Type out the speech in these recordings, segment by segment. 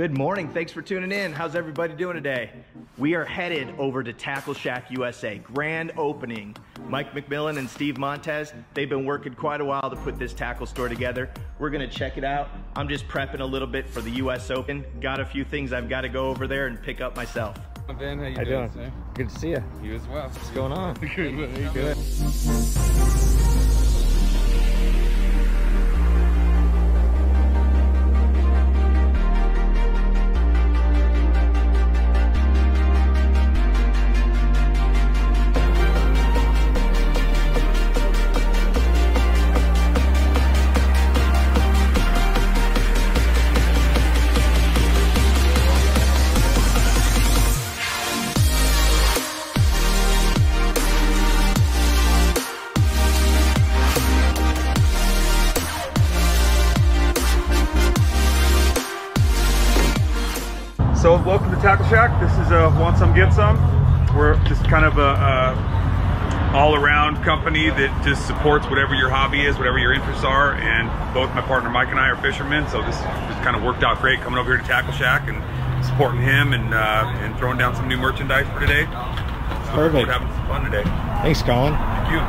Good morning. Thanks for tuning in. How's everybody doing today? We are headed over to Tackle Shack USA. Grand opening. Mike McMillan and Steve Montez, they've been working quite a while to put this tackle store together. We're going to check it out. I'm just prepping a little bit for the US Open. Got a few things I've got to go over there and pick up myself. Ben, how you How doing? doing? Good to see you. You as well. What's going on? Good. Good. So welcome to Tackle Shack. This is a Want Some Get Some. We're just kind of a, a all-around company that just supports whatever your hobby is, whatever your interests are. And both my partner Mike and I are fishermen, so this just kind of worked out great coming over here to Tackle Shack and supporting him and uh, and throwing down some new merchandise for today. So looking forward Perfect. having some fun today. Thanks, Colin. Thank you.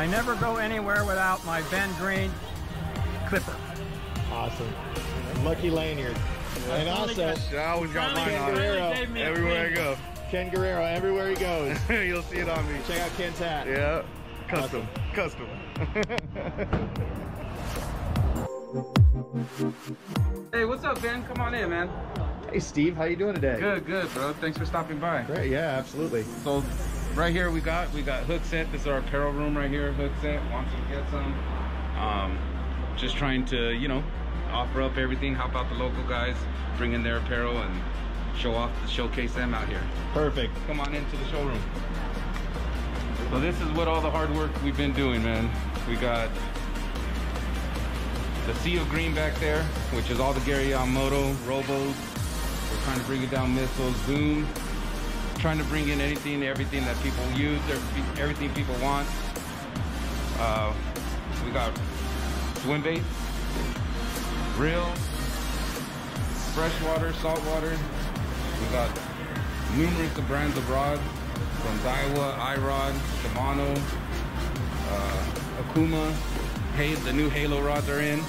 I never go anywhere without my Ben Green clipper. Awesome. Lucky lanyard. And also, I always got mine Ken on. Guerrero. Everywhere I go. Ken Guerrero, everywhere he goes. You'll see it on me. Check out Ken's hat. Yeah. Custom. Custom. Hey, what's up, Ben? Come on in, man. Hey, Steve, how you doing today? Good, good, bro. Thanks for stopping by. Great, yeah, absolutely. So, right here we got we got hook set. This is our apparel room right here. Hook set. Want some, get some. Um, just trying to, you know, offer up everything. Help out the local guys, bring in their apparel and show off, showcase them out here. Perfect. Come on into the showroom. So this is what all the hard work we've been doing, man. We got the Sea of Green back there, which is all the Gary Yamamoto, Robos. We're trying to bring it down missiles, boom. Trying to bring in anything, everything that people use, everything people want. Uh, we got swim bait, reels, freshwater, saltwater. We got numerous of brands of from Daiwa, iRod, Shimano, uh, Akuma. Hey, the new Halo rods are in.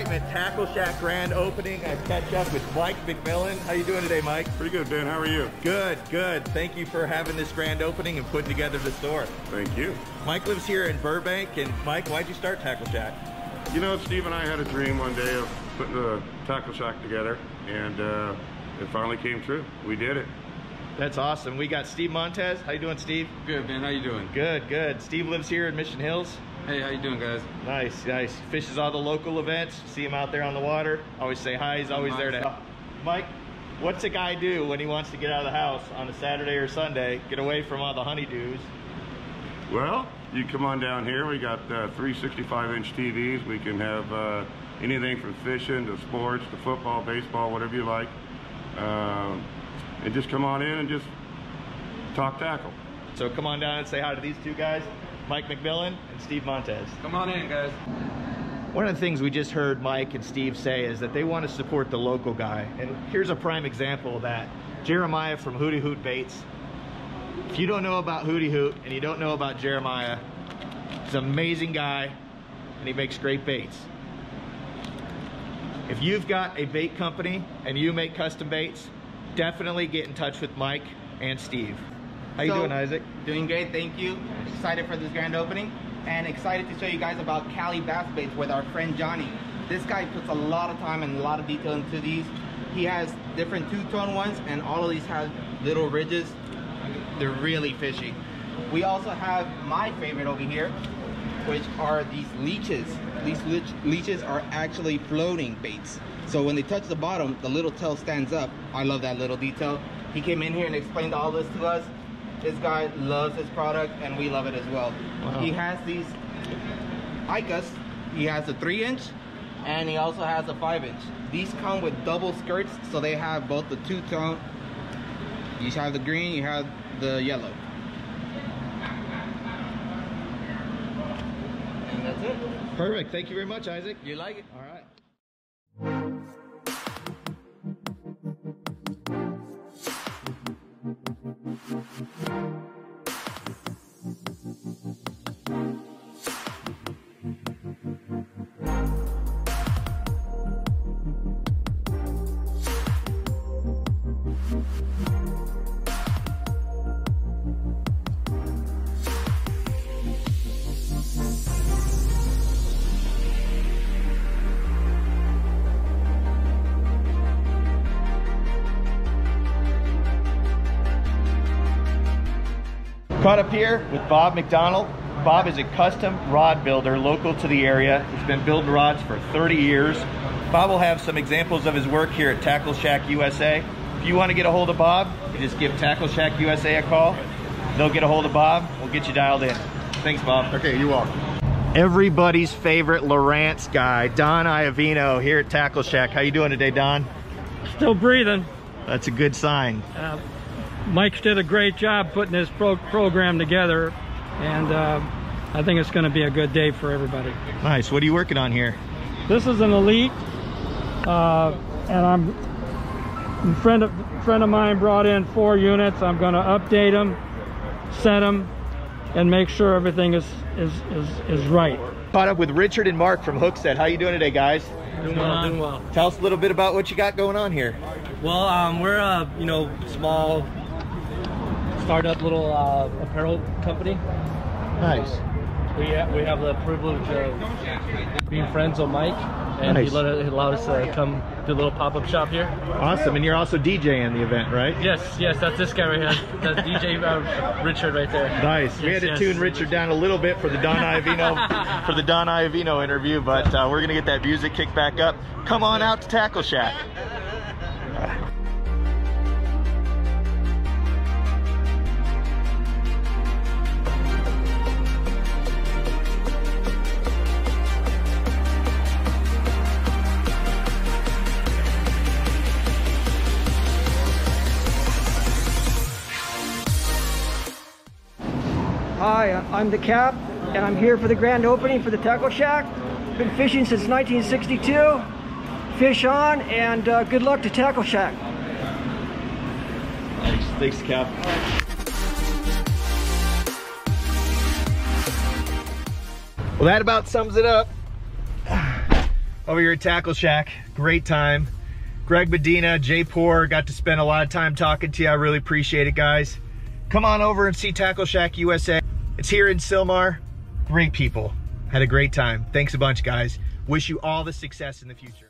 Excitement, Tackle Shack grand opening. I catch up with Mike McMillan. How you doing today, Mike? Pretty good, Ben. How are you? Good, good. Thank you for having this grand opening and putting together the store. Thank you. Mike lives here in Burbank, and Mike, why'd you start Tackle Shack? You know, Steve and I had a dream one day of putting the tackle shack together, and uh, it finally came true. We did it. That's awesome. We got Steve Montez. How you doing, Steve? Good, man. How you doing? Good, good. Steve lives here in Mission Hills. Hey, how you doing, guys? Nice, nice. Fishes all the local events. See him out there on the water. Always say hi. He's always there to help. Mike, what's a guy do when he wants to get out of the house on a Saturday or Sunday, get away from all the honeydews? Well, you come on down here. We got uh, 365 inch TVs. We can have uh, anything from fishing to sports to football, baseball, whatever you like. Um, and just come on in and just talk tackle. So come on down and say hi to these two guys, Mike McMillan and Steve Montez. Come on in, guys. One of the things we just heard Mike and Steve say is that they want to support the local guy. And here's a prime example of that. Jeremiah from Hootie Hoot Baits. If you don't know about Hootie Hoot and you don't know about Jeremiah, he's an amazing guy and he makes great baits. If you've got a bait company and you make custom baits, definitely get in touch with Mike and Steve. How you So- doing, Isaac? Doing great, thank you. Excited for this grand opening and excited to show you guys about Cali Bass Baits with our friend Johnny. This guy puts a lot of time and a lot of detail into these. He has different two-tone ones and all of these have little ridges. They're really fishy. We also have my favorite over here, which are these leeches. These leech- leeches are actually floating baits. So when they touch the bottom, the little tail stands up. I love that little detail. He came in here and explained all this to us. This guy loves his product and we love it as well. Wow. He has these Icas. He has a three inch and he also has a five inch. These come with double skirts, so they have both the two tone You have the green, you have the yellow. And that's it. Perfect. Thank you very much, Isaac. You like it? All right. Caught up here with Bob McDonald. Bob is a custom rod builder local to the area. He's been building rods for 30 years. Bob will have some examples of his work here at Tackle Shack USA. If you want to get a hold of Bob, you just give Tackle Shack USA a call. They'll get a hold of Bob. We'll get you dialed in. Thanks, Bob. Okay, you walk. Everybody's favorite Lowrance guy, Don Iovino here at Tackle Shack. How you doing today, Don? Still breathing. That's a good sign. Uh, Mike's did a great job putting this pro program together, and uh, I think it's going to be a good day for everybody. Nice. What are you working on here? This is an elite, uh, and I'm a friend of friend of mine brought in four units. I'm going to update them, set them, and make sure everything is is is, is right. Caught up with Richard and Mark from Hookset. How you doing today, guys? Doing well, doing well. Tell us a little bit about what you got going on here. Well, um, we're a you know small startup little uh, apparel company. Nice. We ha- we have the privilege of being friends with Mike, and Nice. he, let he allowed us to come do a little pop up shop here. Awesome. And you're also DJing the event, right? Yes, yes, that's this guy right here. That's DJ uh, Richard right there. Nice. we had to yes. tune Richard down a little bit for the Don Iovino for the Don Iovino interview, but uh, we're gonna get that music kicked back up. Come on out to Tackle Shack. I'm the Cap, and I'm here for the grand opening for the Tackle Shack. Been fishing since 1962. Fish on, and uh, good luck to Tackle Shack. Thanks, thanks, Cap. Well, that about sums it up. Over here at Tackle Shack, great time. Greg Medina, Jay Poor, got to spend a lot of time talking to you. I really appreciate it, guys. Come on over and see Tackle Shack USA. It's here in Sylmar. Great people. Had a great time. Thanks a bunch, guys. Wish you all the success in the future.